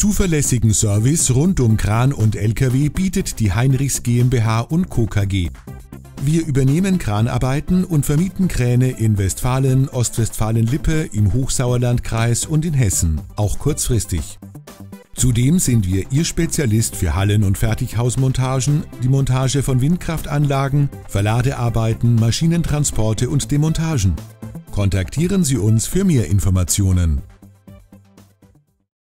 Zuverlässigen Service rund um Kran und Lkw bietet die Heinrichs GmbH und Co. KG. Wir übernehmen Kranarbeiten und vermieten Kräne in Westfalen, Ostwestfalen-Lippe, im Hochsauerlandkreis und in Hessen, auch kurzfristig. Zudem sind wir Ihr Spezialist für Hallen- und Fertighausmontagen, die Montage von Windkraftanlagen, Verladearbeiten, Maschinentransporte und Demontagen. Kontaktieren Sie uns für mehr Informationen.